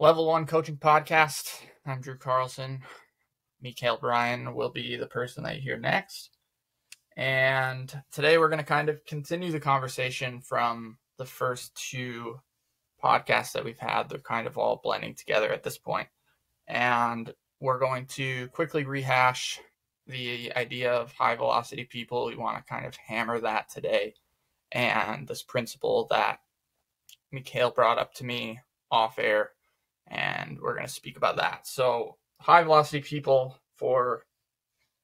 Level One Coaching Podcast. I'm Drew Carlson. Mikhail Bryan will be the person that you hear next. And today we're going to kind of continue the conversation from the first two podcasts that we've had. They're kind of all blending together at this point. And we're going to quickly rehash the idea of high velocity people. We want to kind of hammer that today. And this principle that Mikhail brought up to me off air and we're going to speak about that. So, high velocity people, for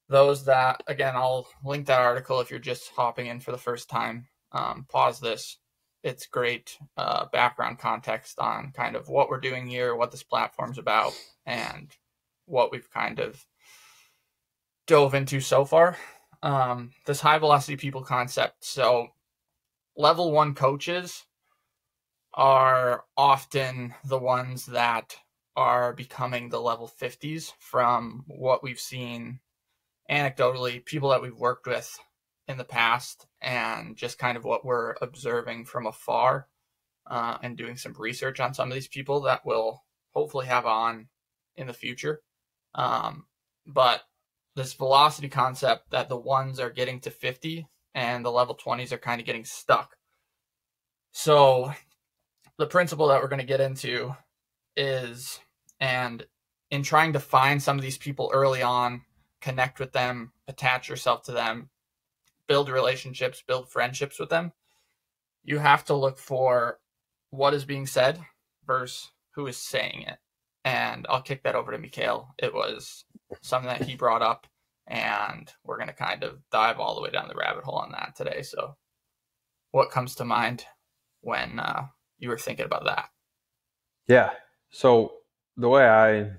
those that, again, I'll link that article if you're just hopping in for the first time. Um, pause this. It's great uh, background context on kind of what we're doing here, what this platform's about, and what we've kind of dove into so far. Um, this high velocity people concept. So, level one coaches are often the ones that are becoming the level 50s from what we've seen anecdotally, people that we've worked with in the past, and just kind of what we're observing from afar uh, and doing some research on some of these people that we'll hopefully have on in the future. Um, but this velocity concept that the ones are getting to 50 and the level 20s are kind of getting stuck. So the principle that we're going to get into is and in trying to find some of these people early on connect with them attach yourself to them build relationships build friendships with them you have to look for what is being said versus who is saying it. And i'll kick that over to mikhail. It was something that he brought up and we're going to kind of dive all the way down the rabbit hole on that today. So what comes to mind when uh, you were thinking about that. Yeah. So the way I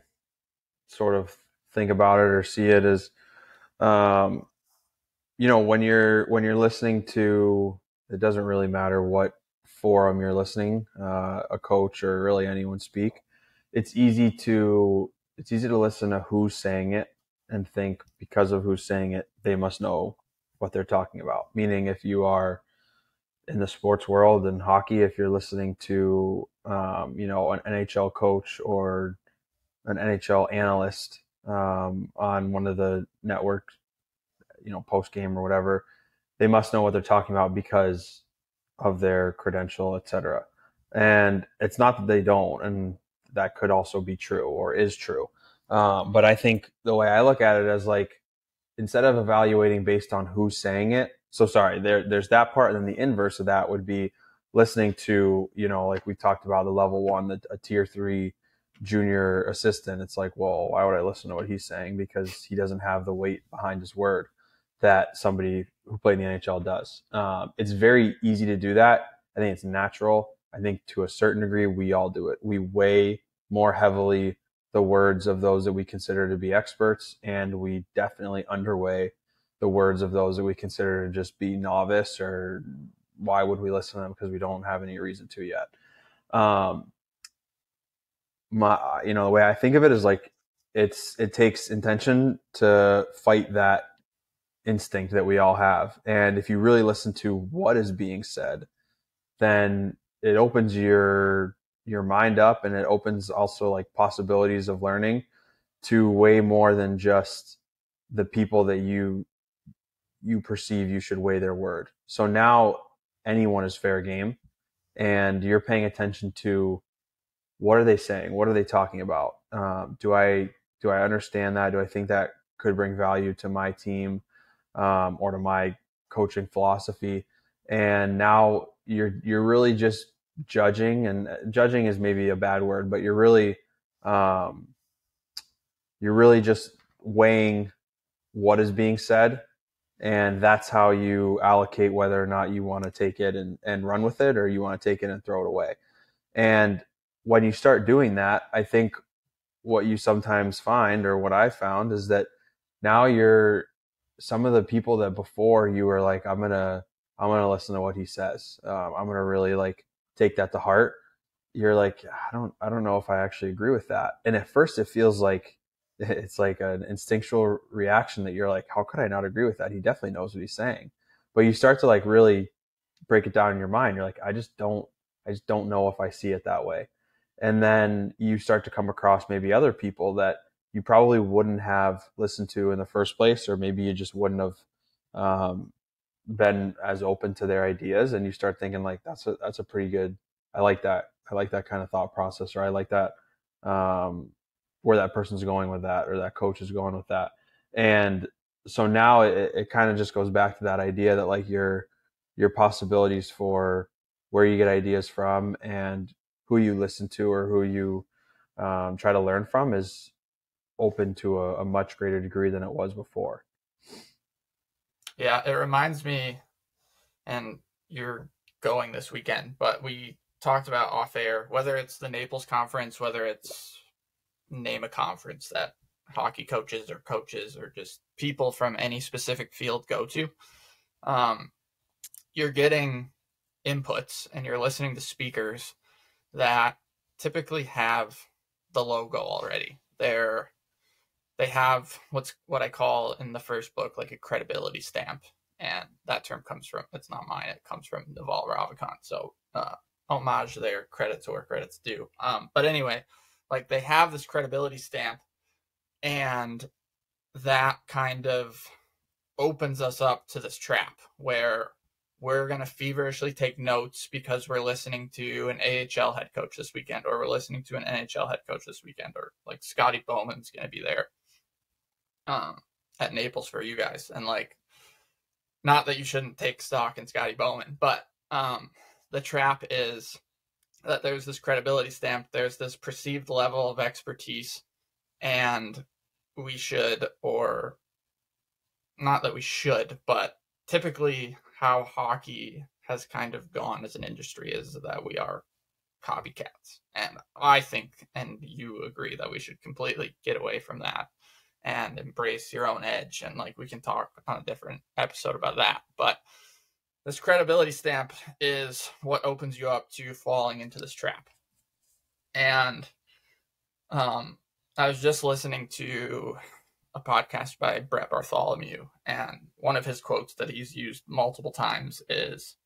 sort of think about it or see it is, um, you know, when you're when you're listening to, it doesn't really matter what forum you're listening, uh, a coach or really anyone speak. It's easy to it's easy to listen to who's saying it and think because of who's saying it, they must know what they're talking about. Meaning, if you are in the sports world and hockey if you're listening to um, you know an NHL coach or an NHL analyst um, on one of the networks you know post game or whatever they must know what they're talking about because of their credential etc and it's not that they don't and that could also be true or is true. Um, but i think the way i look at it as like instead of evaluating based on who's saying it so sorry, there there's that part, and then the inverse of that would be listening to you know like we talked about the level one, the, a tier three junior assistant. It's like, well, why would I listen to what he's saying because he doesn't have the weight behind his word that somebody who played in the NHL does. Um, it's very easy to do that. I think it's natural. I think to a certain degree, we all do it. We weigh more heavily the words of those that we consider to be experts, and we definitely underweigh the words of those that we consider to just be novice or why would we listen to them because we don't have any reason to yet. Um my you know the way i think of it is like it's it takes intention to fight that instinct that we all have. And if you really listen to what is being said then it opens your your mind up and it opens also like possibilities of learning to way more than just the people that you you perceive you should weigh their word. So now anyone is fair game and you're paying attention to what are they saying? What are they talking about? Um, do I do I understand that? Do I think that could bring value to my team um, or to my coaching philosophy? And now you're you're really just judging, and uh, judging is maybe a bad word, but you're really um, you're really just weighing what is being said and that's how you allocate whether or not you want to take it and, and run with it or you want to take it and throw it away. And when you start doing that i think what you sometimes find or what i found is that now you're some of the people that before you were like i'm gonna i'm gonna listen to what he says. Um, i'm gonna really like take that to heart. You're like i don't i don't know if i actually agree with that. And at first it feels like it's like an instinctual reaction that you're like, how could I not agree with that? He definitely knows what he's saying. But you start to like really break it down in your mind. You're like, I just don't, I just don't know if I see it that way. and then you start to come across maybe other people that you probably wouldn't have listened to in the first place, or maybe you just wouldn't have um, been as open to their ideas, and you start thinking like that's a that's a pretty good. I like that. I like that kind of thought process, or I like that um, where that person's going with that, or that coach is going with that, and so now it, it kind of just goes back to that idea that like your your possibilities for where you get ideas from and who you listen to or who you um, try to learn from is open to a, a much greater degree than it was before. Yeah, it reminds me, and you're going this weekend, but we talked about off air, whether it's the Naples conference, whether it's name a conference that hockey coaches or coaches or just people from any specific field go to. Um, you're getting inputs and you're listening to speakers that typically have the logo already. They're they have what's what I call in the first book like a credibility stamp, and that term comes from it's not mine. It comes from Naval Ravikant. So uh, homage there, credit to where credit's due. Um, but anyway, like they have this credibility stamp, and that kind of opens us up to this trap where we're going to feverishly take notes because we're listening to an AHL head coach this weekend, or we're listening to an NHL head coach this weekend, or like Scotty Bowman's going to be there um, at Naples for you guys. And like, not that you shouldn't take stock in Scotty Bowman, but um, the trap is that there's this credibility stamp, there's this perceived level of expertise, and we should, or not that we should, but typically how hockey has kind of gone as an industry is that we are copycats. And I think, and you agree, that we should completely get away from that and embrace your own edge. And like we can talk on a different episode about that. But this credibility stamp is what opens you up to falling into this trap. And um, I was just listening to a podcast by Brett Bartholomew, and one of his quotes that he's used multiple times is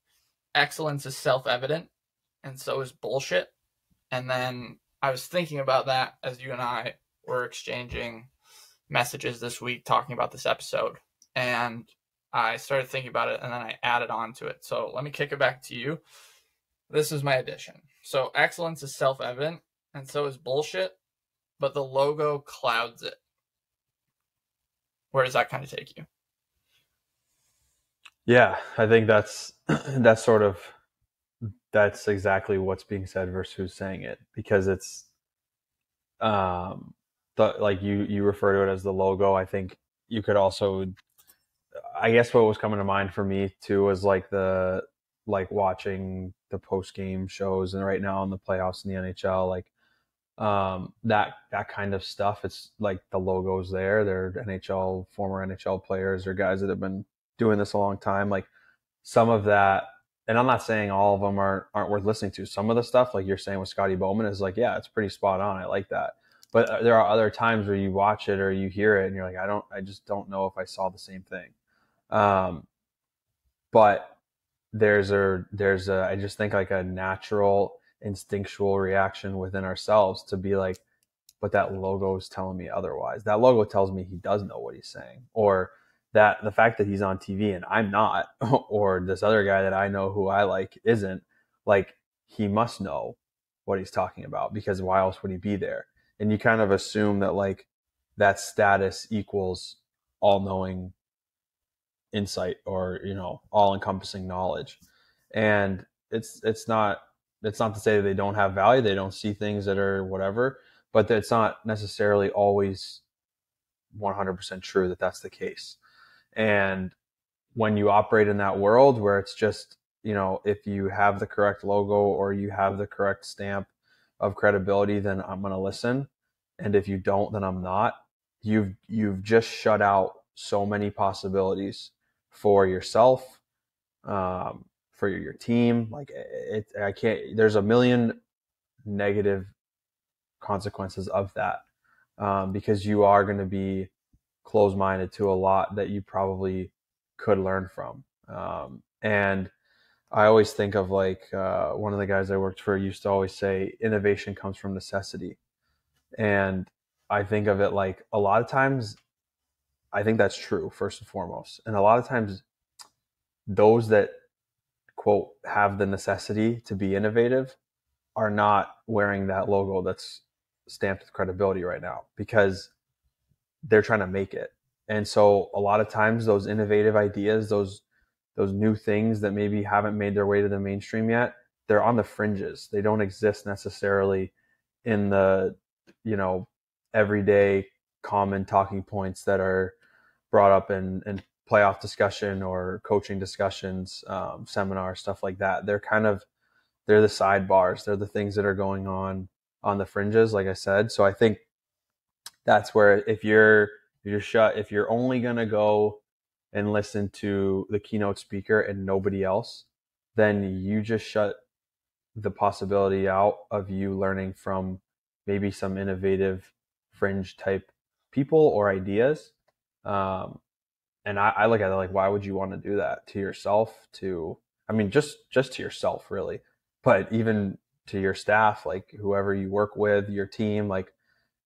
excellence is self evident, and so is bullshit. And then I was thinking about that as you and I were exchanging messages this week talking about this episode. And I started thinking about it and then I added on to it. So let me kick it back to you. This is my addition. So excellence is self evident, and so is bullshit, but the logo clouds it where does that kind of take you? Yeah, I think that's that's sort of that's exactly what's being said versus who's saying it because it's um the like you you refer to it as the logo. I think you could also I guess what was coming to mind for me too was like the like watching the post game shows and right now in the playoffs in the NHL like um, that that kind of stuff. It's like the logos there. They're NHL former NHL players or guys that have been doing this a long time. Like some of that, and I'm not saying all of them aren't aren't worth listening to. Some of the stuff, like you're saying with Scotty Bowman, is like yeah, it's pretty spot on. I like that. But uh, there are other times where you watch it or you hear it and you're like, I don't, I just don't know if I saw the same thing. Um, but there's a there's a I just think like a natural instinctual reaction within ourselves to be like, but that logo is telling me otherwise. That logo tells me he does know what he's saying, or that the fact that he's on TV and I'm not, or this other guy that I know who I like isn't, like he must know what he's talking about because why else would he be there? And you kind of assume that like that status equals all knowing insight or you know all encompassing knowledge and it's it's not it's not to say that they don't have value, they don't see things that are whatever, but it's not necessarily always 100% true that that's the case. And when you operate in that world where it's just, you know, if you have the correct logo or you have the correct stamp of credibility, then I'm going to listen. And if you don't, then I'm not. You've you've just shut out so many possibilities for yourself, um, for your team. Like it, I can't. There's a million negative consequences of that um, because you are going to be closed minded to a lot that you probably could learn from. Um, and I always think of like uh, one of the guys I worked for used to always say, innovation comes from necessity. And I think of it like a lot of times, I think that's true, first and foremost. And a lot of times, those that quote have the necessity to be innovative are not wearing that logo that's stamped with credibility right now because they're trying to make it. And so a lot of times those innovative ideas, those those new things that maybe haven't made their way to the mainstream yet, they're on the fringes. They don't exist necessarily in the, you know, everyday common talking points that are brought up in, in playoff discussion or coaching discussions, um, seminars, stuff like that. They're kind of they're the sidebars. They're the things that are going on on the fringes, like I said. So I think that's where if you're you're shut if you're only gonna go and listen to the keynote speaker and nobody else, then you just shut the possibility out of you learning from maybe some innovative fringe type people or ideas. Um, and I, I look at it like, why would you want to do that to yourself? To, I mean, just just to yourself, really, but even to your staff, like whoever you work with, your team, like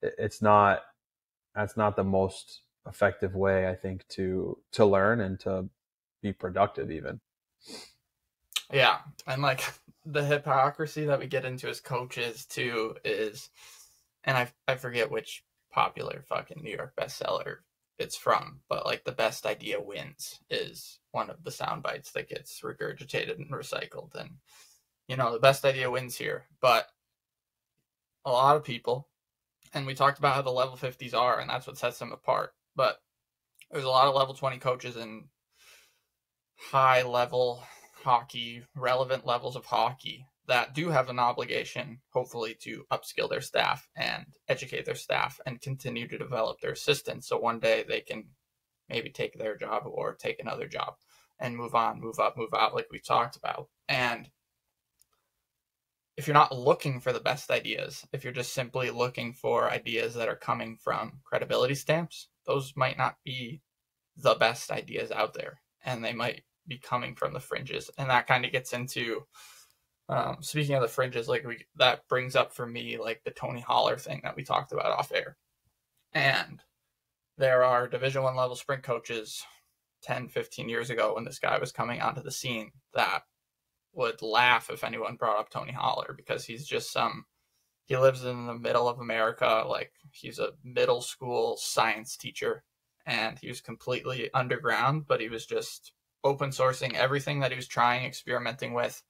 it's not that's not the most effective way I think to to learn and to be productive even. Yeah, and like the hypocrisy that we get into as coaches too is, and I I forget which popular fucking New York bestseller it's from, but like the best idea wins is one of the sound bites that gets regurgitated and recycled, and you know the best idea wins here, but a lot of people, and we talked about how the level fifties are, and that's what sets them apart, but there's a lot of level twenty coaches and high level hockey, relevant levels of hockey that do have an obligation, hopefully, to upskill their staff and educate their staff and continue to develop their assistants. So one day they can maybe take their job or take another job and move on, move up, move out, like we talked about. And if you're not looking for the best ideas, if you're just simply looking for ideas that are coming from credibility stamps, those might not be the best ideas out there. And they might be coming from the fringes, and that kind of gets into. Um, speaking of the fringes, like we that brings up for me like the Tony Holler thing that we talked about off air, and there are Division One level sprint coaches 10, 15 years ago when this guy was coming onto the scene that would laugh if anyone brought up Tony Holler because he's just some he lives in the middle of America like he's a middle school science teacher and he was completely underground but he was just open sourcing everything that he was trying, experimenting with,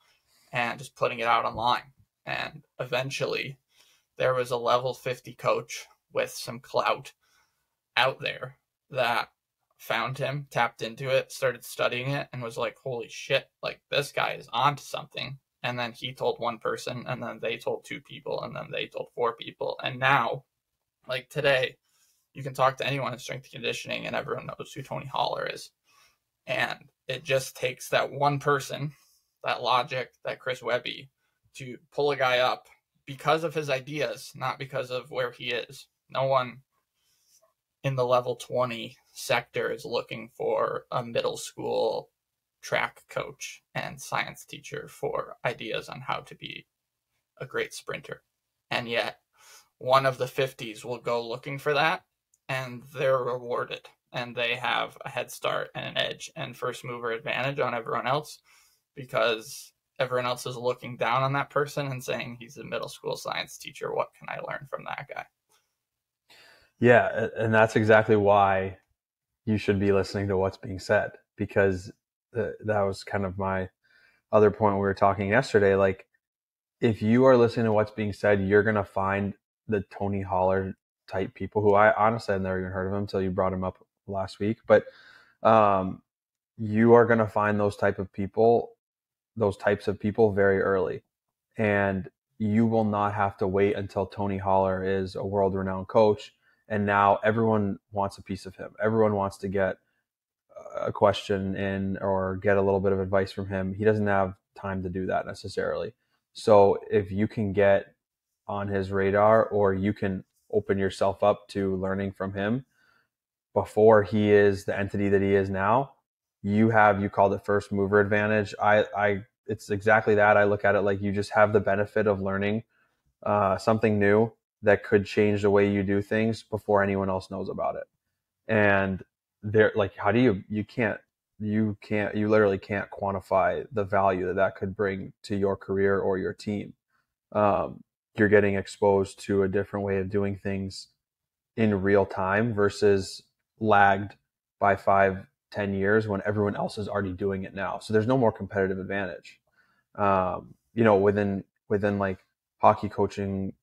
and just putting it out online. And eventually, there was a level 50 coach with some clout out there that found him, tapped into it, started studying it, and was like, holy shit, like this guy is onto something. And then he told one person, and then they told two people, and then they told four people. And now, like today, you can talk to anyone in strength conditioning, and everyone knows who Tony Holler is. And it just takes that one person, that logic, that Chris Webby, to pull a guy up because of his ideas, not because of where he is. No one in the level 20 sector is looking for a middle school track coach and science teacher for ideas on how to be a great sprinter. And yet, one of the 50s will go looking for that and they're rewarded and they have a head start and an edge and first mover advantage on everyone else because everyone else is looking down on that person and saying he's a middle school science teacher. What can I learn from that guy? Yeah, and that's exactly why you should be listening to what's being said because that was kind of my other point we were talking yesterday. Like, if you are listening to what's being said, you're going to find the Tony Holler type people who I honestly had never even heard of him until you brought him up last week, but um, you are going to find those type of people, those types of people very early, and you will not have to wait until Tony Holler is a world renowned coach, and now everyone wants a piece of him. Everyone wants to get a question in or get a little bit of advice from him. He doesn't have time to do that necessarily. So if you can get on his radar or you can open yourself up to learning from him, before he is the entity that he is now, you have you called it first mover advantage. I I it's exactly that. I look at it like you just have the benefit of learning uh, something new that could change the way you do things before anyone else knows about it. And there, like, how do you, you can't, you can't, you literally can't quantify the value that that could bring to your career or your team. Um, you're getting exposed to a different way of doing things in real time versus lagged by five, ten years when everyone else is already doing it now. So there's no more competitive advantage. Um, you know, within within like hockey coaching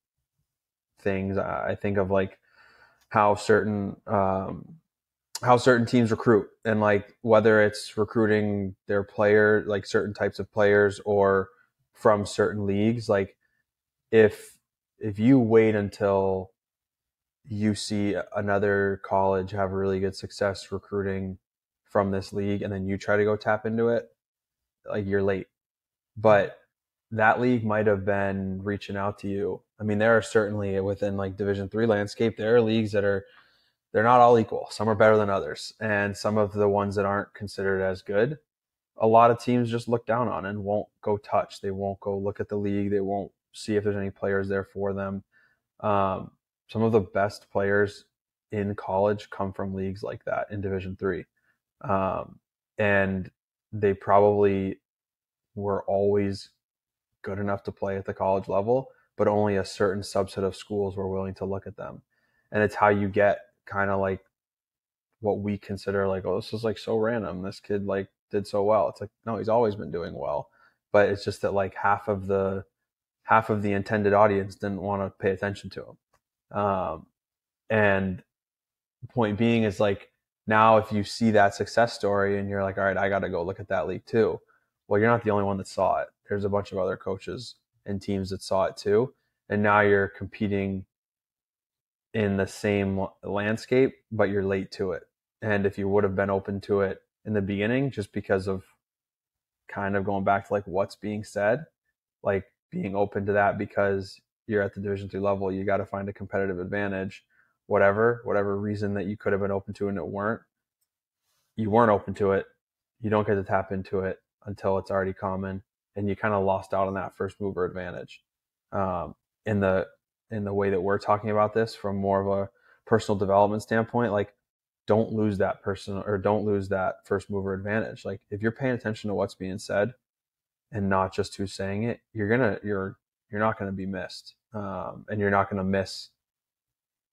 things, I think of like how certain um, how certain teams recruit and like whether it's recruiting their player like certain types of players or from certain leagues like if if you wait until you see another college have really good success recruiting from this league and then you try to go tap into it like you're late. But that league might have been reaching out to you. I mean there are certainly within like division three landscape there are leagues that are they're not all equal. Some are better than others and some of the ones that aren't considered as good a lot of teams just look down on and won't go touch. They won't go look at the league. They won't see if there's any players there for them. Um, some of the best players in college come from leagues like that in division three um, and they probably were always good enough to play at the college level but only a certain subset of schools were willing to look at them. And it's how you get kind of like what we consider like oh this is like so random. This kid like did so well. It's like no he's always been doing well. But it's just that like half of the half of the intended audience didn't want to pay attention to him. Um, and point being is like now if you see that success story and you're like, all right, I got to go look at that league too. Well, you're not the only one that saw it. There's a bunch of other coaches and teams that saw it too. And now you're competing in the same landscape, but you're late to it. And if you would have been open to it in the beginning, just because of kind of going back to like what's being said, like being open to that because you're at the division three level you got to find a competitive advantage whatever whatever reason that you could have been open to and it weren't you weren't open to it. You don't get to tap into it until it's already common and you kind of lost out on that first mover advantage. Um, in the in the way that we're talking about this from more of a personal development standpoint like don't lose that person or don't lose that first mover advantage. Like if you're paying attention to what's being said and not just who's saying it you're gonna you're you're not to be missed, um, and you're not to miss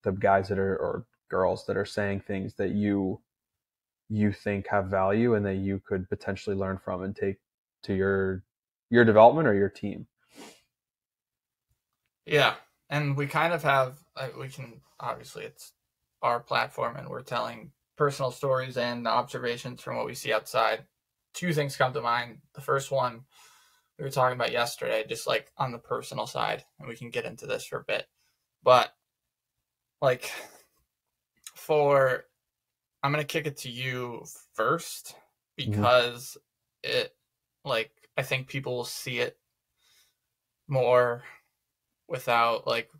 the guys that are or girls that are saying things that you you think have value and that you could potentially learn from and take to your your development or your team. Yeah, and we kind of have uh, we can obviously it's our platform and we're telling personal stories and observations from what we see outside. Two things come to mind. The first one we were talking about yesterday, just like on the personal side, and we can get into this for a bit. But like for I'm gonna kick it to you first mm-hmm. because mm-hmm. it like I think people will see it more without like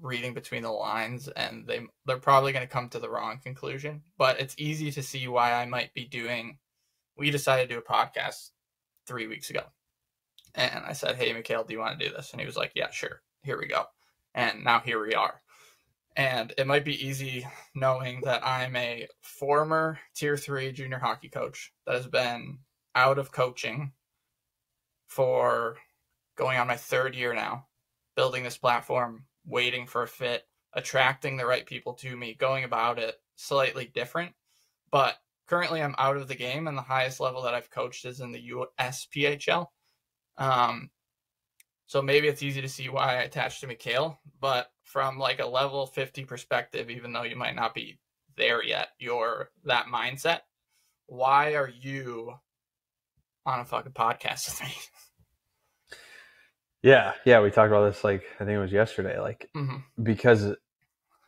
reading between the lines and they they're probably going to come to the wrong conclusion but it's easy to see why I might be doing we decided to do a podcast 3 weeks ago and I said, Hey, Mikhail, do you want to do this? And he was like, Yeah, sure. Here we go. And now here we are. And it might be easy knowing that I'm a former tier three junior hockey coach that has been out of coaching for going on my third year now, building this platform, waiting for a fit, attracting the right people to me, going about it slightly different. But currently, I'm out of the game, and the highest level that I've coached is in the USPHL. Um, so maybe it's easy to see why I attached to Mikhail, but from like a level 50 perspective, even though you might not be there yet, you're that mindset. Why are you on a fucking podcast with me? Yeah, yeah, we talked about this like I think it was yesterday, like mm-hmm. because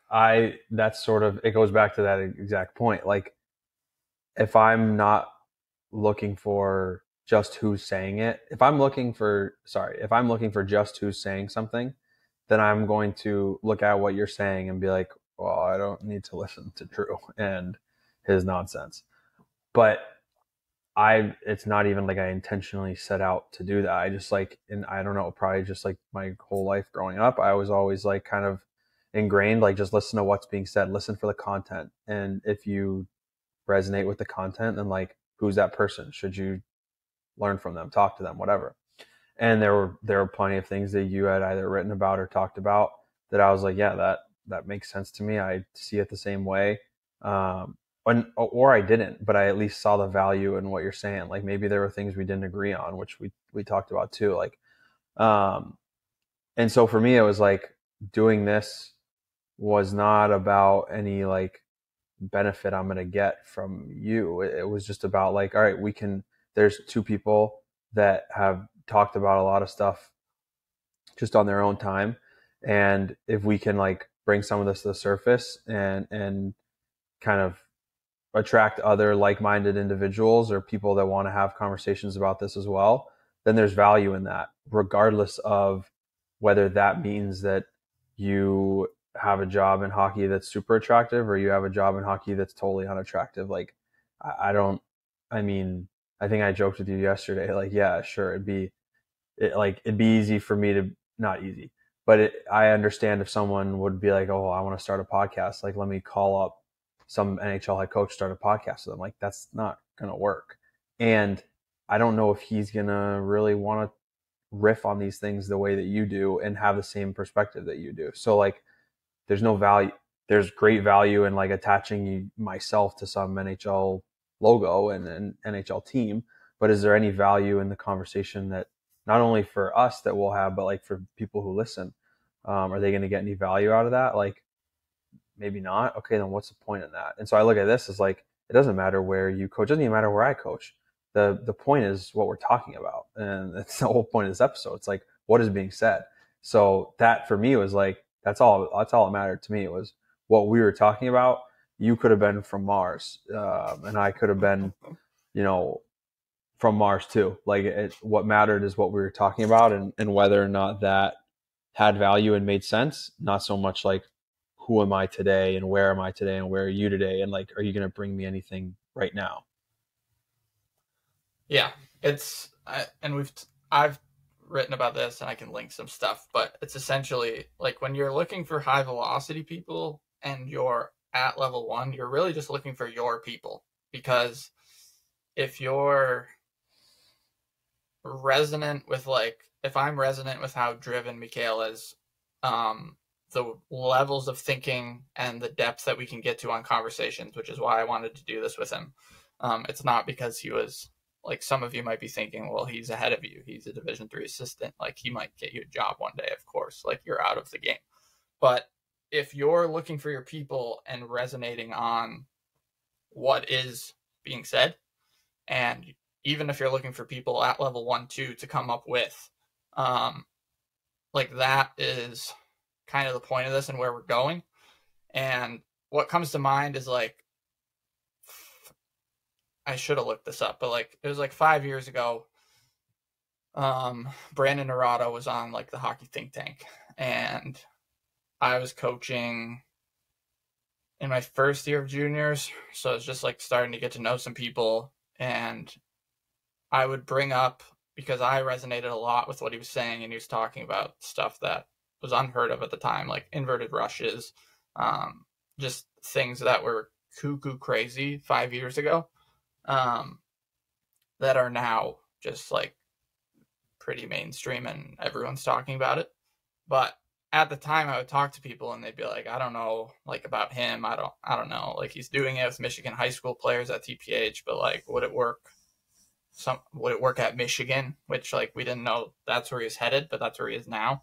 I that's sort of it goes back to that exact point. Like if I'm not looking for just who's saying it. If I'm looking for, sorry, if I'm looking for just who's saying something, then I'm going to look at what you're saying and be like, well, I don't need to listen to Drew and his nonsense. But I it's not even like I intentionally set out to do that. I just like and I don't know, probably just like my whole life growing up, I was always like kind of ingrained like just listen to what's being said, listen for the content. And if you resonate with the content, then like who's that person? Should you learn from them, talk to them, whatever. And there were there were plenty of things that you had either written about or talked about that I was like, yeah, that that makes sense to me. I see it the same way. Um, and, or I didn't, but I at least saw the value in what you're saying. Like maybe there were things we didn't agree on, which we we talked about too. Like, um, and so for me, it was like doing this was not about any like benefit I'm gonna get from you. It was just about like, all right, we can. There's two people that have talked about a lot of stuff just on their own time, and if we can like bring some of this to the surface and and kind of attract other like-minded individuals or people that want to have conversations about this as well then there's value in that regardless of whether that means that you have a job in hockey that's super attractive or you have a job in hockey that's totally unattractive. Like i, I don't i mean i think i joked with you yesterday like yeah sure it'd be it, like it'd be easy for me to not easy but it, i understand if someone would be like oh i want to start a podcast like let me call up some NHL head coach start a podcast with them. Like that's not going to work. And I don't know if he's going to really want to riff on these things the way that you do and have the same perspective that you do. So like there's no value there's great value in like attaching myself to some NHL logo and an NHL team, but is there any value in the conversation that not only for us that we'll have, but like for people who listen? Um, are they going to get any value out of that? Like, maybe not. Okay, then what's the point in that? And so I look at this as like it doesn't matter where you coach, it doesn't even matter where I coach. The the point is what we're talking about. And that's the whole point of this episode. It's like what is being said. So that for me was like that's all that's all that mattered to me it was what we were talking about. You could have been from Mars, um, and I could have been, you know, from Mars too. Like it, what mattered is what we were talking about and, and whether or not that had value and made sense. Not so much like who am I today and where am I today and where are you today and like are you going to bring me anything right now? Yeah, it's I, and we've I've written about this and I can link some stuff, but it's essentially like when you're looking for high velocity people and you're at level 1, you're really just looking for your people because if you're resonant with like if I'm resonant with how driven Mikhail is um the levels of thinking and the depth that we can get to on conversations, which is why I wanted to do this with him. Um, it's not because he was like some of you might be thinking, well, he's ahead of you. He's a Division three assistant. Like he might get you a job one day. Of course, like you're out of the game. But if you're looking for your people and resonating on what is being said, and even if you're looking for people at level one, two to come up with, um, like that is kind of the point of this and where we're going. And what comes to mind is like, I should have looked this up, but like it was like five years ago. Um, Brandon Naurato was on like the hockey think tank, and I was coaching in my first year of juniors, so it's just like starting to get to know some people, and I would bring up because I resonated a lot with what he was saying, and he was talking about stuff that was unheard of at the time, like inverted rushes, um, just things that were cuckoo crazy five years ago, um, that are now just like pretty mainstream and everyone's talking about it. But at the time I would talk to people and they'd be like, I don't know, like about him. I don't, I don't know. Like he's doing it with Michigan high school players at TPH, but like, would it work? Some would it work at Michigan? Which like we didn't know that's where he's headed, but that's where he is now.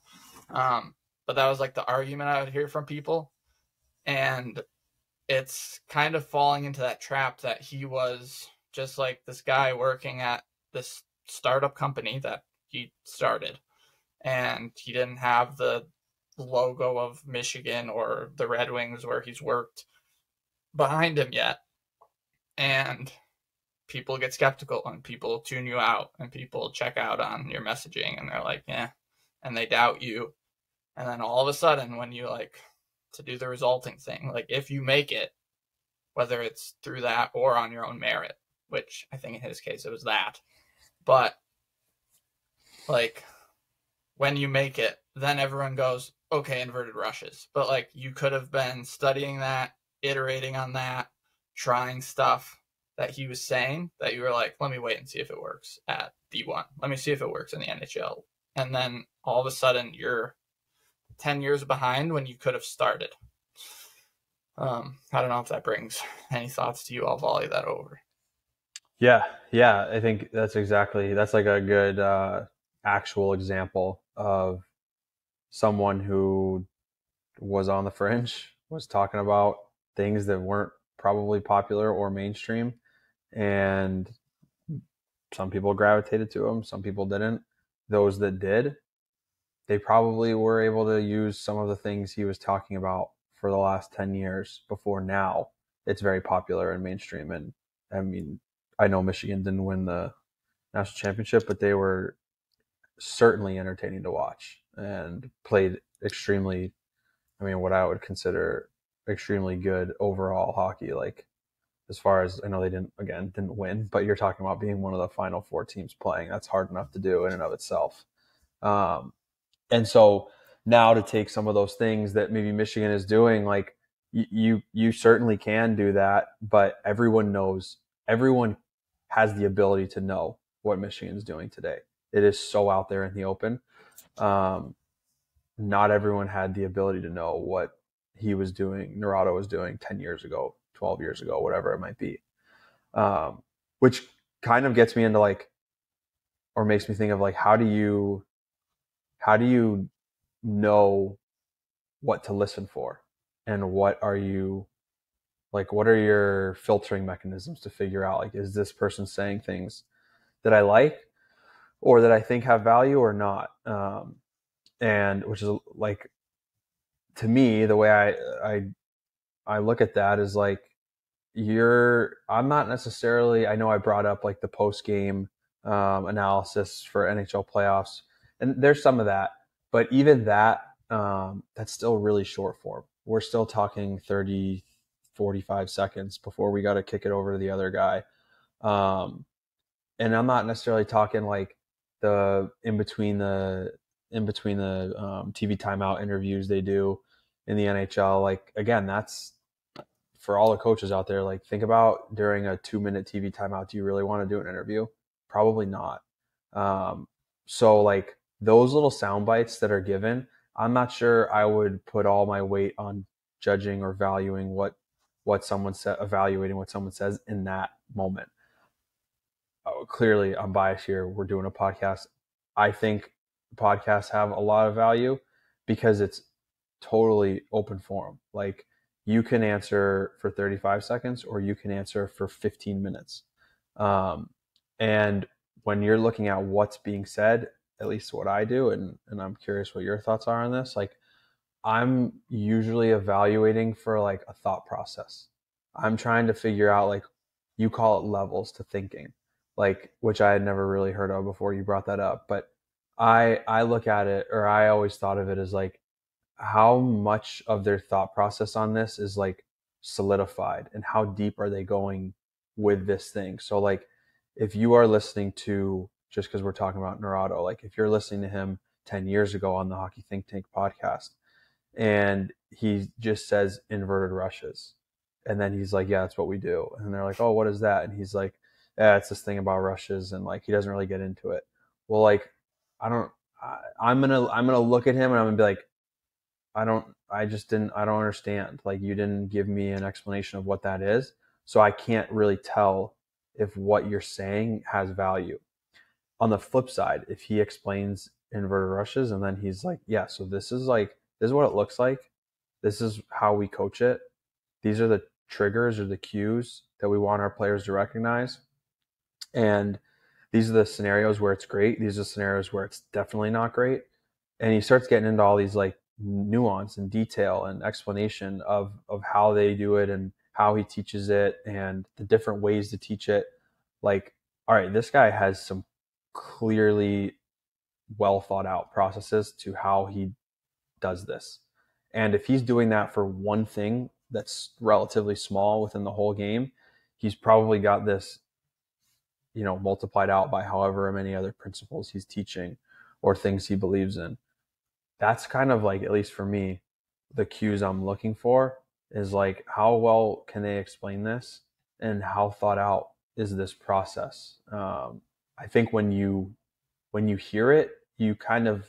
Um, but that was like the argument I would hear from people. And it's kind of falling into that trap that he was just like this guy working at this startup company that he started. And he didn't have the logo of Michigan or the Red Wings where he's worked behind him yet. And people get skeptical and people tune you out and people check out on your messaging and they're like, yeah, and they doubt you and then all of a sudden when you like to do the resulting thing like if you make it whether it's through that or on your own merit which I think in his case it was that. But like when you make it, then everyone goes, okay, inverted rushes. But like you could have been studying that, iterating on that, trying stuff that he was saying that you were like, let me wait and see if it works at D1. Let me see if it works in the NHL. And then all of a sudden you're 10 years behind when you could have started. Um, I don't know if that brings any thoughts to you. I'll volley that over. Yeah, yeah, I think that's exactly that's like a good uh, actual example of someone who was on the fringe, was talking about things that weren't probably popular or mainstream, and some people gravitated to him, some people didn't. Those that did, they probably were able to use some of the things he was talking about for the last 10 years before now it's very popular and mainstream and i mean i know michigan didn't win the national championship but they were certainly entertaining to watch and played extremely i mean what i would consider extremely good overall hockey like as far as i know they didn't again didn't win but you're talking about being one of the final four teams playing that's hard enough to do in and of itself um, and so now to take some of those things that maybe Michigan is doing, like you you certainly can do that, but everyone knows everyone has the ability to know what Michigan's doing today. It is so out there in the open. Um, not everyone had the ability to know what he was doing, Naurato was doing 10 years ago, 12 years ago, whatever it might be. Um, which kind of gets me into like, or makes me think of like, how do you, how do you know what to listen for and what are you like what are your filtering mechanisms to figure out like is this person saying things that i like or that i think have value or not um, and which is like to me the way i i i look at that is like you're i'm not necessarily i know i brought up like the post game um, analysis for nhl playoffs and there's some of that but even that, um, that's still really short form. We're still talking 30, 45 seconds before we got to kick it over to the other guy. Um, and I'm not necessarily talking like the in between the in between the um, TV timeout interviews they do in the NHL. Like again, that's for all the coaches out there. Like think about during a two minute TV timeout. Do you really want to do an interview? Probably not. Um, so like those little sound bites that are given, I'm not sure I would put all my weight on judging or valuing what what someone said, evaluating what someone says in that moment. Oh, clearly, I'm biased here. We're doing a podcast. I think podcasts have a lot of value because it's totally open forum. Like you can answer for 35 seconds or you can answer for 15 minutes. Um, and when you're looking at what's being said, at least what I do, and and I'm curious what your thoughts are on this. Like, I'm usually evaluating for like a thought process. I'm trying to figure out like you call it levels to thinking, like which I had never really heard of before you brought that up. But I I look at it, or I always thought of it as like how much of their thought process on this is like solidified, and how deep are they going with this thing. So like if you are listening to just because we're talking about Naurato. Like if you're listening to him 10 years ago on the Hockey Think Tank podcast and he just says inverted rushes. And then he's like, yeah, that's what we do. And they're like, oh, what is that? And he's like, yeah, it's this thing about rushes. And like, he doesn't really get into it. Well, like, I don't, I, I'm to, I'm to look at him and I'm to be like, I don't, I just didn't, I don't understand. Like, you didn't give me an explanation of what that is. So I can't really tell if what you're saying has value on the flip side, if he explains inverted rushes and then he's like, yeah, so this is like, this is what it looks like. This is how we coach it. These are the triggers or the cues that we want our players to recognize. And these are the scenarios where it's great. These are the scenarios where it's definitely not great. And he starts getting into all these like nuance and detail and explanation of of how they do it and how he teaches it and the different ways to teach it. Like, all right, this guy has some clearly well thought out processes to how he does this. And if he's doing that for one thing that's relatively small within the whole game, he's probably got this you know, multiplied out by however many other principles he's teaching or things he believes in. That's kind of like, at least for me, the cues I'm looking for is like, how well can they explain this and how thought out is this process? Um, I think when you, when you hear it, you kind of,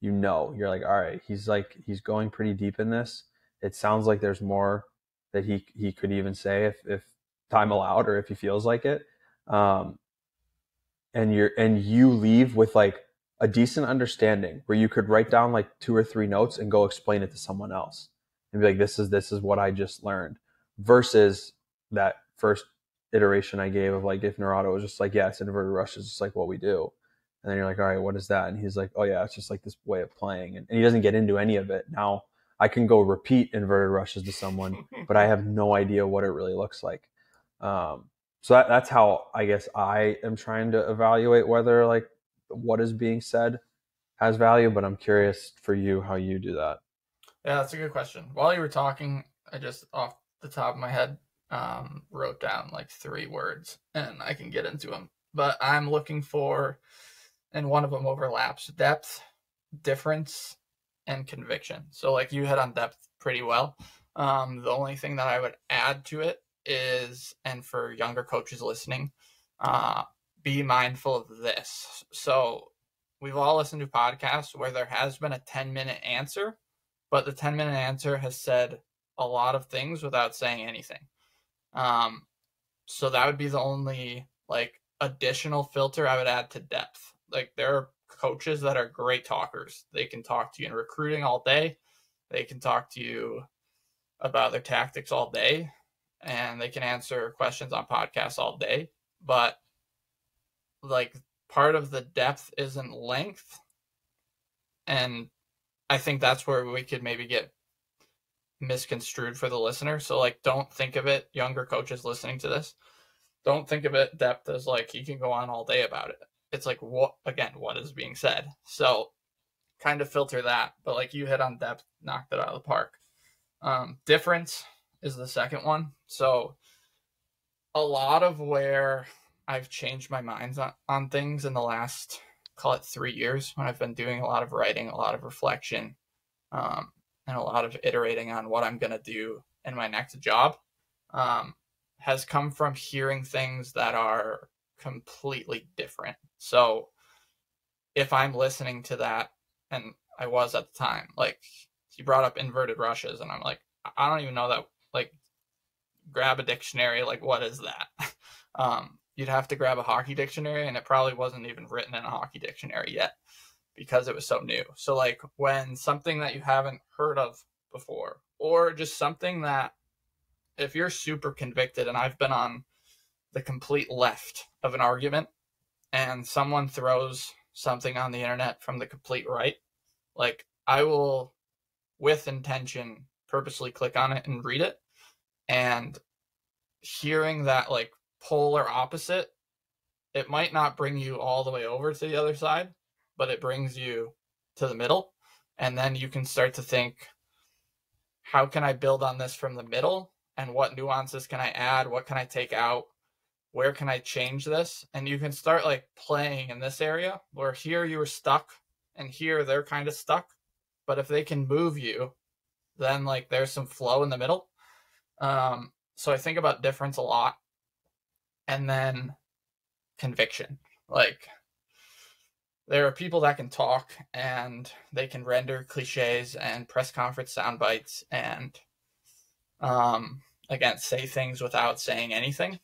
you know, you're like, all right, he's like, he's going pretty deep in this. It sounds like there's more that he, he could even say if, if time allowed or if he feels like it. Um, and you're, and you leave with like, a decent understanding where you could write down like two or three notes and go explain it to someone else and be like this is this is what i just learned versus that first iteration i gave of like if Narado was just like yeah it's inverted rush is just like what we do. And then you're like all right what is that? And he's like oh yeah it's just like this way of playing and, and he doesn't get into any of it. Now i can go repeat inverted rushes to someone but i have no idea what it really looks like. Um, so that, that's how i guess i am trying to evaluate whether like what is being said has value, but I'm curious for you how you do that. Yeah, that's a good question. While you were talking, I just off the top of my head um, wrote down like three words, and I can get into them. But I'm looking for, and one of them overlaps: depth, difference, and conviction. So, like you hit on depth pretty well. Um, the only thing that I would add to it is, and for younger coaches listening, uh, be mindful of this. So we've all listened to podcasts where there has been a 10 minute answer, but the 10 minute answer has said a lot of things without saying anything. Um, so that would be the only like additional filter I would add to depth. Like there are coaches that are great talkers. They can talk to you in recruiting all day. They can talk to you about their tactics all day and they can answer questions on podcasts all day. But like part of the depth isn't length and i think that's where we could maybe get misconstrued for the listener. So like don't think of it younger coaches listening to this don't think of it depth as like you can go on all day about it. It's like what again what is being said. So kind of filter that but like you hit on depth knocked it out of the park. Um difference is the second one so a lot of where I've changed my minds on, on things in the last, call it three years, when I've been doing a lot of writing, a lot of reflection, um, and a lot of iterating on what I'm going to do in my next job, um, has come from hearing things that are completely different. So if I'm listening to that, and I was at the time, like he brought up inverted rushes, and I'm like, I don't even know that. Like, grab a dictionary. Like, what is that? um, you'd have to grab a hockey dictionary and it probably wasn't even written in a hockey dictionary yet because it was so new. So like when something that you haven't heard of before or just something that if you're super convicted and I've been on the complete left of an argument and someone throws something on the internet from the complete right, like I will with intention purposely click on it and read it and hearing that like polar opposite, it might not bring you all the way over to the other side, but it brings you to the middle. And then you can start to think, how can I build on this from the middle? And what nuances can I add? What can I take out? Where can I change this? And you can start like playing in this area where here you were stuck and here they're kind of stuck. But if they can move you, then like there's some flow in the middle. Um, so I think about difference a lot and then conviction. Like there are people that can talk and they can render cliches and press conference sound bites and um again say things without saying anything.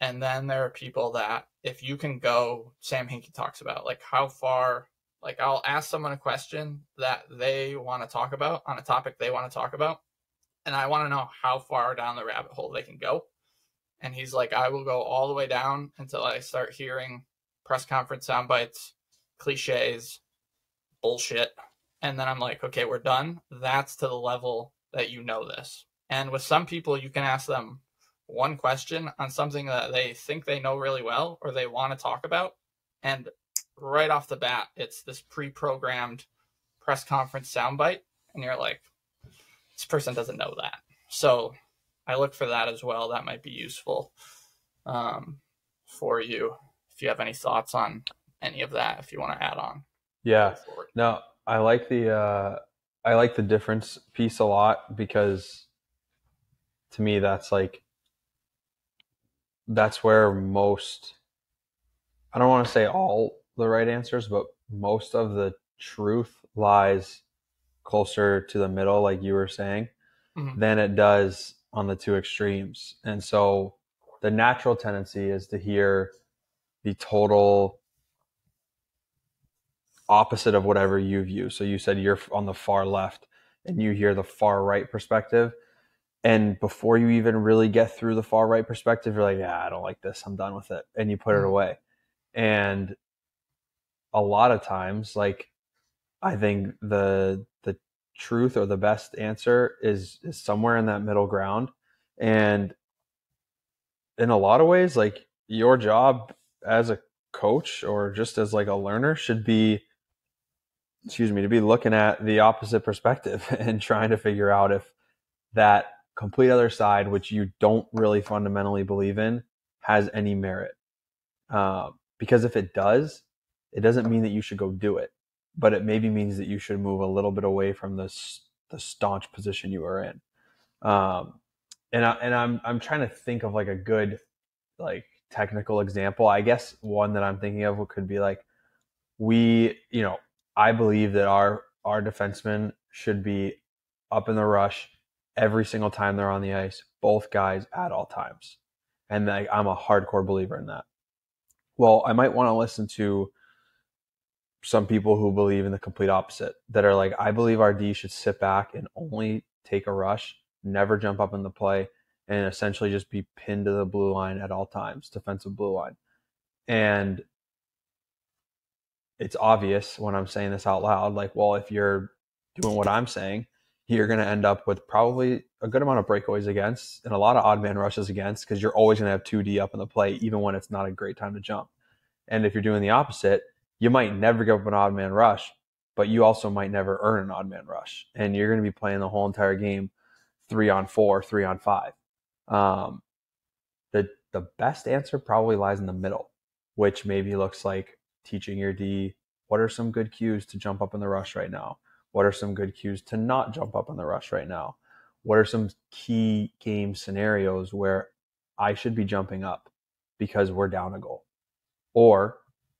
And then there are people that if you can go Sam Hinkie talks about like how far like I'll ask someone a question that they want to talk about on a topic they want to talk about and I want to know how far down the rabbit hole they can go and he's like, I will go all the way down until I start hearing press conference sound bites, cliches, bullshit. And then I'm like, okay, we're done. That's to the level that you know this. And with some people, you can ask them one question on something that they think they know really well or they want to talk about. And right off the bat, it's this pre programmed press conference soundbite. And you're like, this person doesn't know that. So I look for that as well. That might be useful um, for you if you have any thoughts on any of that, if you want to add on. Yeah. No, I like the uh, I like the difference piece a lot because to me that's like that's where most I don't want to say all the right answers, but most of the truth lies closer to the middle, like you were saying, mm-hmm. than it does on the two extremes. And so the natural tendency is to hear the total opposite of whatever you view. So you said you're on the far left and you hear the far right perspective. And before you even really get through the far right perspective, you're like, yeah, I don't like this. I'm done with it. And you put it mm-hmm. away. And a lot of times, like, I think the the truth or the best answer is is somewhere in that middle ground. And in a lot of ways, like your job as a coach or just as like a learner should be excuse me to be looking at the opposite perspective and trying to figure out if that complete other side which you don't really fundamentally believe in has any merit uh, because if it does it doesn't mean that you should go do it but it maybe means that you should move a little bit away from this the staunch position you are in. Um, and I, and I'm I'm trying to think of like a good like technical example. I guess one that I'm thinking of could be like we, you know, I believe that our our defensemen should be up in the rush every single time they're on the ice, both guys at all times. And I'm a hardcore believer in that. Well, I might want to listen to some people who believe in the complete opposite that are like, I believe our D should sit back and only take a rush, never jump up in the play, and essentially just be pinned to the blue line at all times, defensive blue line. And it's obvious when I'm saying this out loud, like, well, if you're doing what I'm saying, you're going to end up with probably a good amount of breakaways against and a lot of odd man rushes against because you're always going to have 2D up in the play, even when it's not a great time to jump. And if you're doing the opposite, you might never give up an odd man rush, but you also might never earn an odd man rush. And you're going to be playing the whole entire game three on four, three on five. Um, the, the best answer probably lies in the middle, which maybe looks like teaching your D what are some good cues to jump up in the rush right now? What are some good cues to not jump up in the rush right now? What are some key game scenarios where I should be jumping up because we're down a goal? Or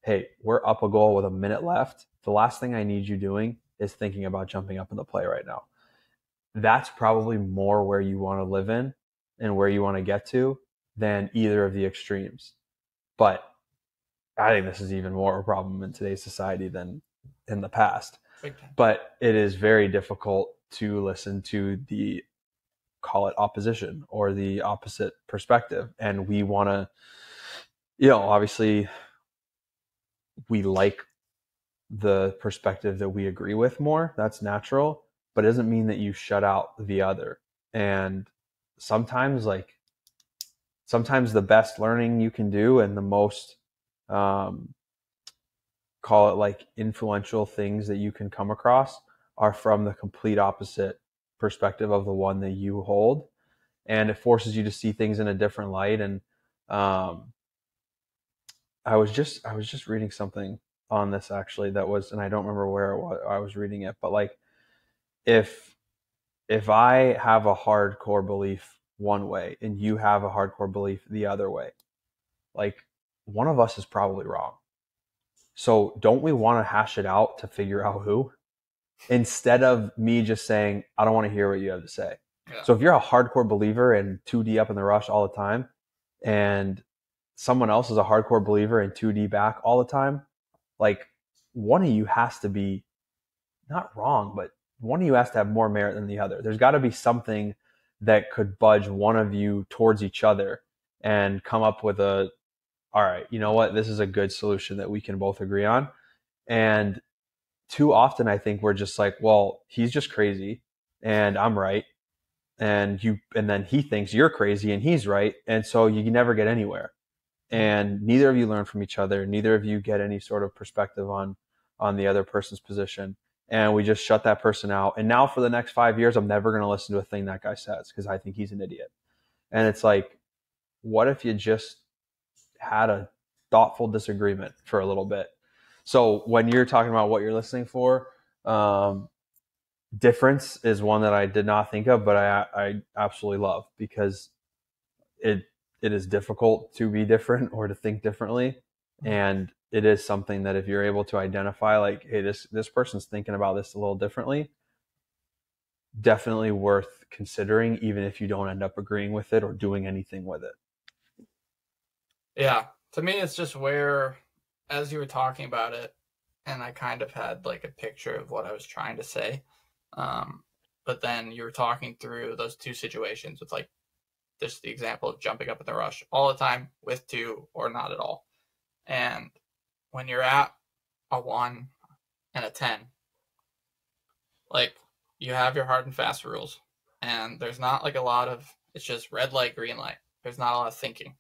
hey, we're up a goal with a minute left. The last thing I need you doing is thinking about jumping up in the play right now. That's probably more where you want to live in and where you want to get to than either of the extremes. But I think this is even more a problem in today's society than in the past. But it is very difficult to listen to the call it opposition or the opposite perspective. And we want to, you know, obviously we like the perspective that we agree with more. That's natural, but it doesn't mean that you shut out the other. And sometimes, like, sometimes the best learning you can do and the most, um, call it like influential things that you can come across are from the complete opposite perspective of the one that you hold. And it forces you to see things in a different light. And, um, I was just I was just reading something on this actually that was and I don't remember where was, I was reading it, but like if if I have a hardcore belief one way and you have a hardcore belief the other way, like one of us is probably wrong. So don't we want to hash it out to figure out who? Instead of me just saying, I don't want to hear what you have to say. Yeah. So if you're a hardcore believer and 2D up in the rush all the time and someone else is a hardcore believer in 2D back all the time, like one of you has to be not wrong, but one of you has to have more merit than the other. There's got to be something that could budge one of you towards each other and come up with a all right, you know what? This is a good solution that we can both agree on. And too often I think we're just like, well, he's just crazy and I'm right. And you and then he thinks you're crazy and he's right. And so you never get anywhere and neither of you learn from each other. Neither of you get any sort of perspective on on the other person's position. And we just shut that person out. And now for the next five years i'm never going to listen to a thing that guy says because i think he's an idiot. And it's like what if you just had a thoughtful disagreement for a little bit. So when you're talking about what you're listening for, um, difference is one that I did not think of, but I I absolutely love because it it is difficult to be different or to think differently, mm-hmm. and it is something that if you're able to identify, like, hey, this this person's thinking about this a little differently, definitely worth considering, even if you don't end up agreeing with it or doing anything with it. Yeah, to me, it's just where, as you were talking about it, and I kind of had like a picture of what I was trying to say um, but then you were talking through those two situations with like just the example of jumping up in the rush all the time with two or not at all. And when you're at a one and a 10, like you have your hard and fast rules, and there's not like a lot of it's just red light, green light. There's not a lot of thinking.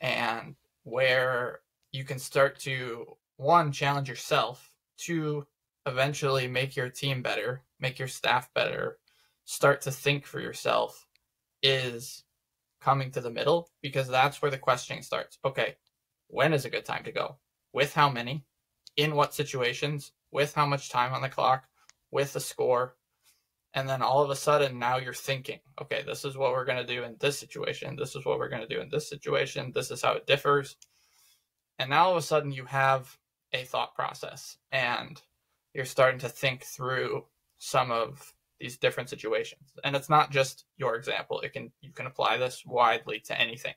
And where you can start to one challenge yourself, two eventually make your team better, make your staff better, start to think for yourself is coming to the middle because that's where the questioning starts. Okay, when is a good time to go? With how many? In what situations? With how much time on the clock? With the score? And then all of a sudden, now you're thinking, okay, this is what we're going to do in this situation. This is what we're going to do in this situation. This is how it differs. And now all of a sudden, you have a thought process. And you're starting to think through some of these different situations. And it's not just your example. It can you can apply this widely to anything.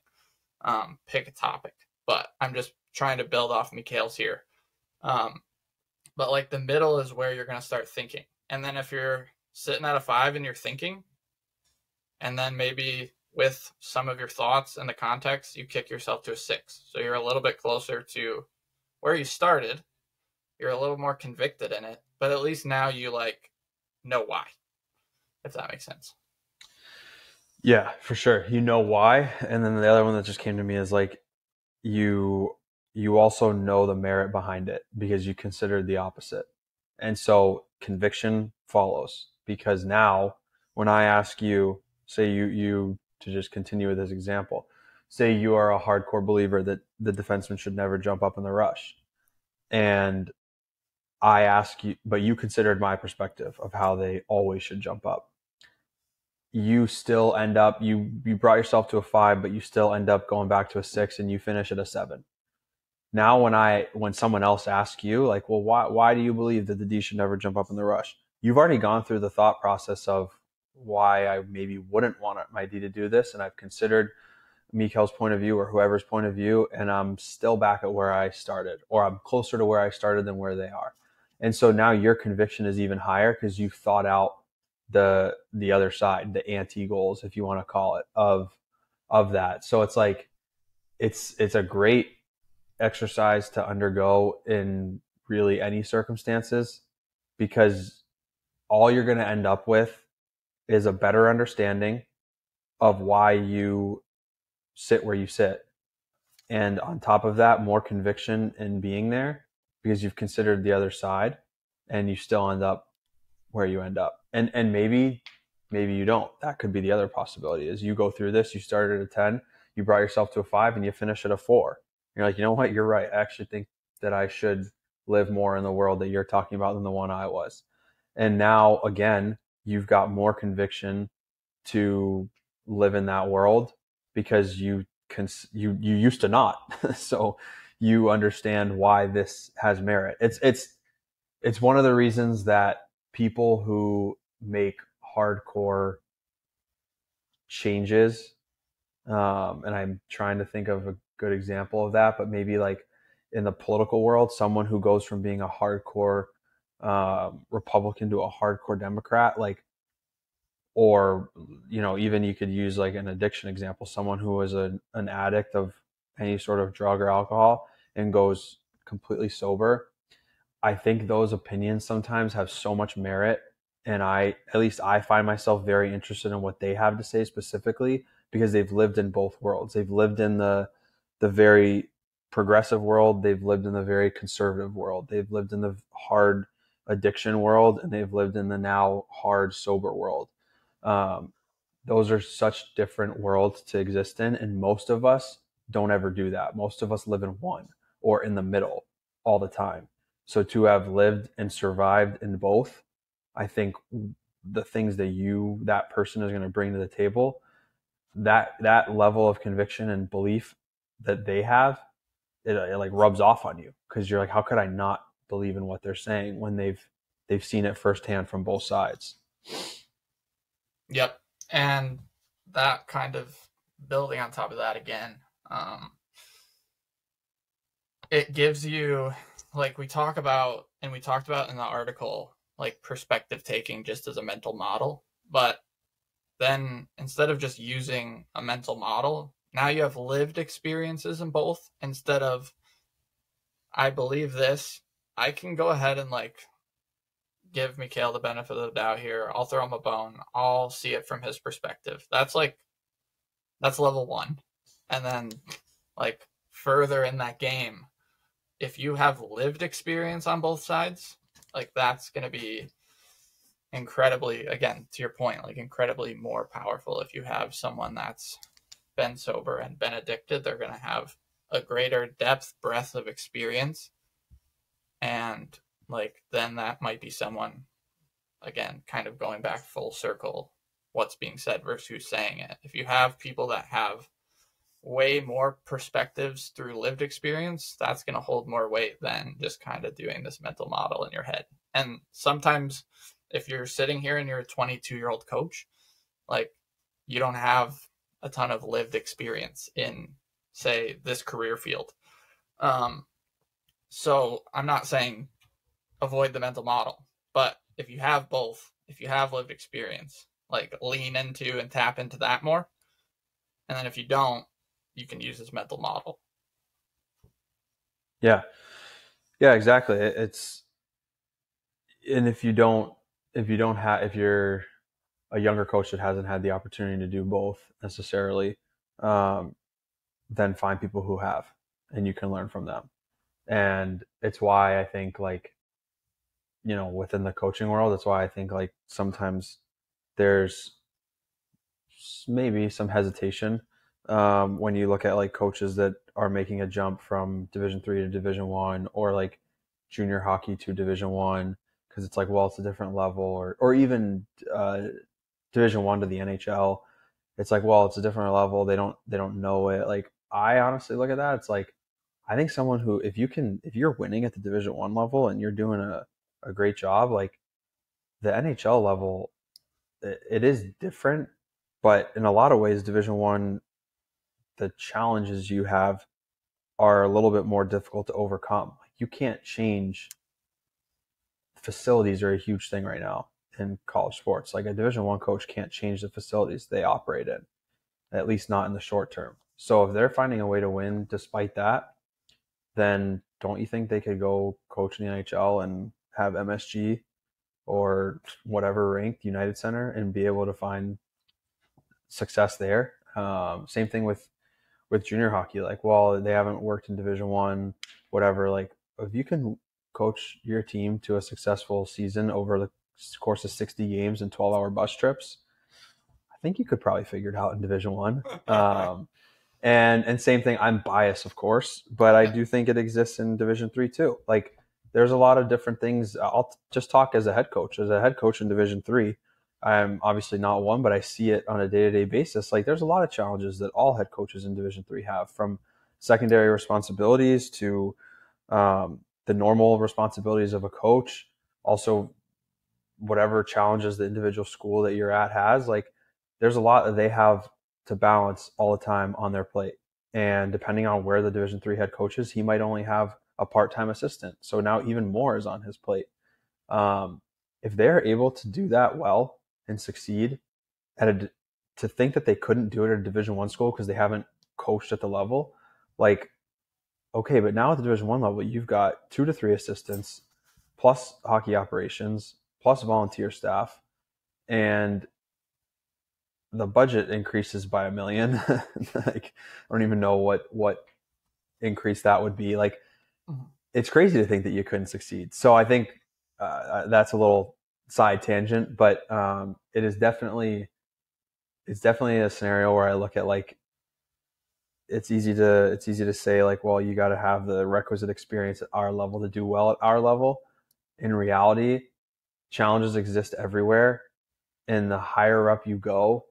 Um, pick a topic but i'm just trying to build off Mikhail's here. Um, but like the middle is where you're to start thinking. And then if you're sitting at a five and you're thinking and then maybe with some of your thoughts and the context you kick yourself to a six. So you're a little bit closer to where you started. You're a little more convicted in it, but at least now you like know why. If that makes sense. Yeah, for sure. You know why. And then the other one that just came to me is like you you also know the merit behind it because you considered the opposite. And so conviction follows because now when I ask you, say you you to just continue with this example, say you are a hardcore believer that the defenseman should never jump up in the rush. And I ask you, but you considered my perspective of how they always should jump up. You still end up you you brought yourself to a five, but you still end up going back to a six, and you finish at a seven. Now, when I when someone else asks you, like, well, why why do you believe that the D should never jump up in the rush? You've already gone through the thought process of why I maybe wouldn't want my D to do this, and I've considered Mikhail's point of view or whoever's point of view, and I'm still back at where I started, or I'm closer to where I started than where they are and so now your conviction is even higher because you've thought out the the other side the anti goals if you want to call it of of that. So it's like it's it's a great exercise to undergo in really any circumstances because all you're going to end up with is a better understanding of why you sit where you sit. And on top of that more conviction in being there because you've considered the other side and you still end up where you end up. And and maybe maybe you don't. That could be the other possibility is you go through this, you started at a 10, you brought yourself to a 5 and you finish at a 4. You're like, "You know what? You're right. I actually think that I should live more in the world that you're talking about than the one I was." And now again, you've got more conviction to live in that world because you cons- you you used to not. so you understand why this has merit. It's it's it's one of the reasons that people who make hardcore changes um, and i'm trying to think of a good example of that but maybe like in the political world someone who goes from being a hardcore uh, republican to a hardcore democrat like or you know even you could use like an addiction example someone who was a, an addict of any sort of drug or alcohol and goes completely sober, I think those opinions sometimes have so much merit. And I, at least I find myself very interested in what they have to say specifically because they've lived in both worlds. They've lived in the, the very progressive world. They've lived in the very conservative world. They've lived in the hard addiction world and they've lived in the now hard sober world. Um, those are such different worlds to exist in. And most of us don't ever do that. Most of us live in one or in the middle all the time. So to have lived and survived in both, I think the things that you that person is going to bring to the table, that that level of conviction and belief that they have, it, it like rubs off on you because you're like, how could I not believe in what they're saying when they've they've seen it firsthand from both sides. Yep, and that kind of building on top of that again, um, it gives you like we talk about and we talked about in the article like perspective taking just as a mental model but then instead of just using a mental model now you have lived experiences in both instead of i believe this i can go ahead and like give Mikhail the benefit of the doubt here. I'll throw him a bone. I'll see it from his perspective. That's like that's level one. And then like further in that game, if you have lived experience on both sides, like that's gonna be incredibly again, to your point, like incredibly more powerful. If you have someone that's been sober and been addicted, they're gonna have a greater depth, breadth of experience. And like then that might be someone again kind of going back full circle what's being said versus who's saying it. If you have people that have way more perspectives through lived experience that's going to hold more weight than just kind of doing this mental model in your head and sometimes if you're sitting here and you're a 22 year old coach like you don't have a ton of lived experience in say this career field um so i'm not saying avoid the mental model. But if you have both, if you have lived experience, like lean into and tap into that more. And then if you don't, you can use this mental model. Yeah. Yeah, exactly. It's and if you don't if you don't have if you're a younger coach that hasn't had the opportunity to do both necessarily, um, then find people who have and you can learn from them. And it's why I think like you know within the coaching world that's why i think like sometimes there's maybe some hesitation um, when you look at like coaches that are making a jump from division three to division one or like junior hockey to division one because it's like well it's a different level or or even uh, division one to the nhl it's like well it's a different level they don't they don't know it like i honestly look at that it's like i think someone who if you can if you're winning at the division one level and you're doing a a great job. Like the NHL level, it, it is different, but in a lot of ways, Division One, the challenges you have are a little bit more difficult to overcome. You can't change. Facilities are a huge thing right now in college sports. Like a Division One coach can't change the facilities they operate in, at least not in the short term. So if they're finding a way to win despite that, then don't you think they could go coach in the NHL and have MSG or whatever ranked United Center and be able to find success there. Um, same thing with with junior hockey. Like, well, they haven't worked in Division One, whatever. Like, if you can coach your team to a successful season over the course of sixty games and twelve hour bus trips, I think you could probably figure it out in Division One. Um, and and same thing. I'm biased, of course, but I do think it exists in Division Three too. Like there's a lot of different things. I'll just talk as a head coach. As a head coach in Division Three, I'm obviously not one, but I see it on a day to day basis. Like there's a lot of challenges that all head coaches in Division Three have, from secondary responsibilities to um, the normal responsibilities of a coach. Also, whatever challenges the individual school that you're at has. Like there's a lot that they have to balance all the time on their plate. And depending on where the Division Three head coach is, he might only have a part-time assistant. So now even more is on his plate. Um, if they're able to do that well and succeed at a, to think that they couldn't do it at a division one school because they haven't coached at the level, like, okay, but now at the division one level, you've got two to three assistants plus hockey operations plus volunteer staff and the budget increases by a million like i don't even know what what increase that would be like mm-hmm. it's crazy to think that you couldn't succeed. So I think uh, uh, that's a little side tangent, but um, it is definitely it's definitely a scenario where I look at like it's easy to it's easy to say like, well, you got to have the requisite experience at our level to do well at our level. In reality, challenges exist everywhere, and the higher up you go,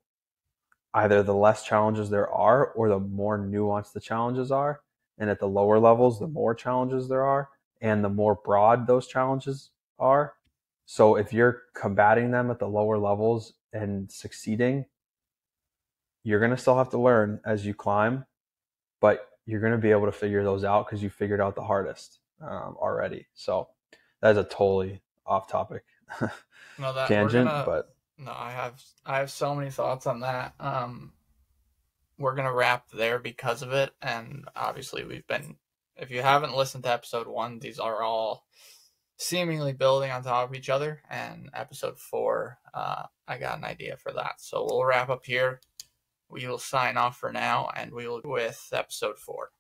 either the less challenges there are or the more nuanced the challenges are. And at the lower levels, the more challenges there are and the more broad those challenges are. So if you're combating them at the lower levels and succeeding, you're going to still have to learn as you climb, but you're going to be able to figure those out because you figured out the hardest um, already. So that's a totally off topic no, that, tangent, gonna, but no, I have I have so many thoughts on that. Um, we're gonna wrap there because of it, and obviously we've been. If you haven't listened to episode one, these are all seemingly building on top of each other. And episode four, uh, I got an idea for that. So we'll wrap up here. We will sign off for now, and we will with episode four.